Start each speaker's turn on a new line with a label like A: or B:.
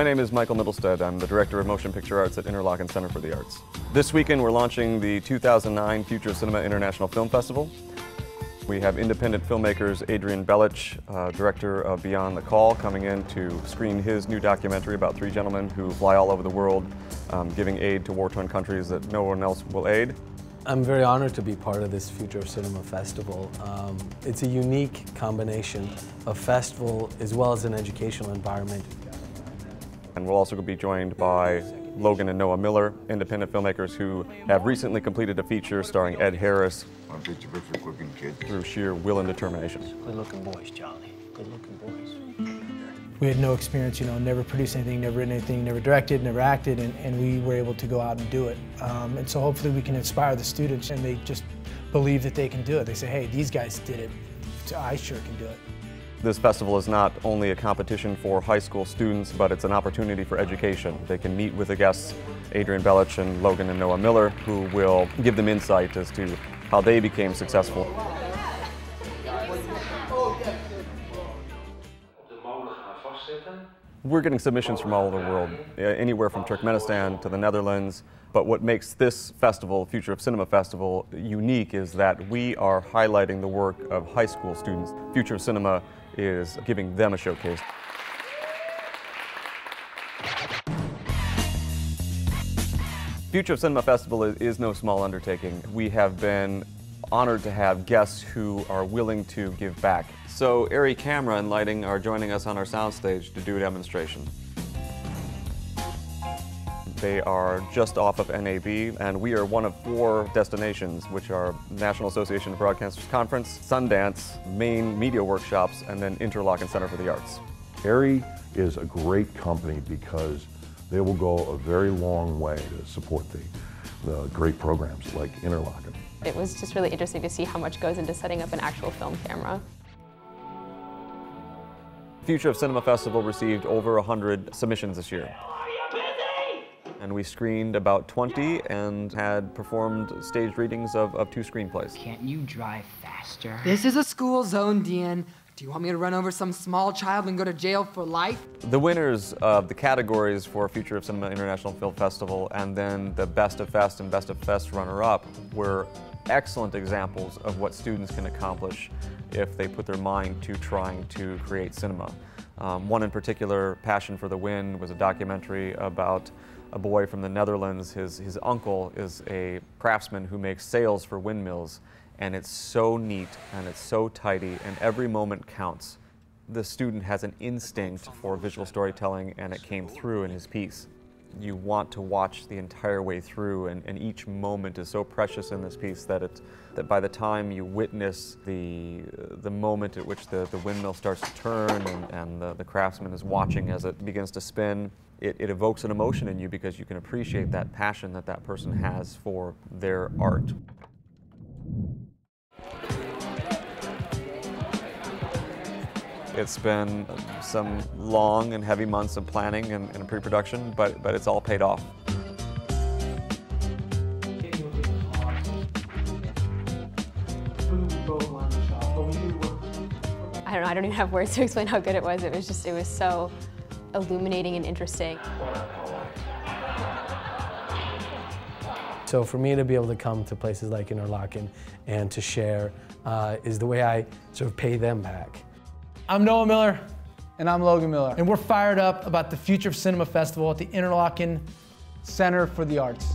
A: My name is Michael Mittelstaedt. I'm the Director of Motion Picture Arts at Interlochen Center for the Arts. This weekend we're launching the 2009 Future Cinema International Film Festival. We have independent filmmakers Adrian Belic, uh, director of Beyond the Call, coming in to screen his new documentary about three gentlemen who fly all over the world um, giving aid to war-torn countries that no one else will aid.
B: I'm very honored to be part of this Future Cinema Festival. Um, it's a unique combination of festival as well as an educational environment.
A: And we'll also be joined by Logan and Noah Miller, independent filmmakers who have recently completed a feature starring Ed Harris
C: Aren't they terrific looking kids?
A: through sheer will and determination.
D: Good looking boys, Charlie. Good looking boys.
E: We had no experience, you know, never produced anything, never written anything, never directed, never acted, and, and we were able to go out and do it. Um, and so hopefully we can inspire the students and they just believe that they can do it. They say, hey, these guys did it, so I sure can do it.
A: This festival is not only a competition for high school students, but it's an opportunity for education. They can meet with the guests, Adrian Belic and Logan and Noah Miller, who will give them insight as to how they became successful. We're getting submissions from all over the world, anywhere from Turkmenistan to the Netherlands. But what makes this festival, Future of Cinema Festival, unique is that we are highlighting the work of high school students. Future of Cinema is giving them a showcase. Future of Cinema Festival is, no small undertaking. We have been honored to have guests who are willing to give back. So ARRI Camera and Lighting are joining us on our soundstage to do a demonstration. They are just off of NAB, and we are one of four destinations, which are National Association of Broadcasters Conference, Sundance, Maine Media Workshops, and then Interlochen Center for the Arts.
F: ARRI is a great company because they will go a very long way to support the, the great programs like Interlochen.
G: It was just really interesting to see how much goes into setting up an actual film camera.
A: Future of Cinema Festival received over 100 submissions this year. And we screened about 20 and had performed stage readings of, of two screenplays.
H: Can't you drive faster?
I: This is a school zone, Dean. Do you want me to run over some small child and go to jail for life?
A: The winners of the categories for Future of Cinema International Film Festival and then the Best of Fest and Best of Fest runner-up were excellent examples of what students can accomplish if they put their mind to trying to create cinema. Um, one in particular, Passion for the Wind, was a documentary about a boy from the Netherlands. His, his uncle is a craftsman who makes sails for windmills, and it's so neat and it's so tidy, and every moment counts. The student has an instinct for visual storytelling, and it came through in his piece. You want to watch the entire way through, and, and each moment is so precious in this piece that, it, that by the time you witness the, the moment at which the, the windmill starts to turn and, and the, the craftsman is watching as it begins to spin, it, it evokes an emotion in you because you can appreciate that passion that that person has for their art. It's been some long and heavy months of planning and, and pre-production, but, but it's all paid off.
G: I don't know, I don't even have words to explain how good it was. It was just, it was so illuminating and interesting.
B: So for me to be able to come to places like Interlochen and to share uh, is the way I sort of pay them back.
E: I'm Noah Miller,
J: And I'm Logan Miller,
E: and we're fired up about the Future of Cinema Festival at the Interlochen
J: Center for the Arts.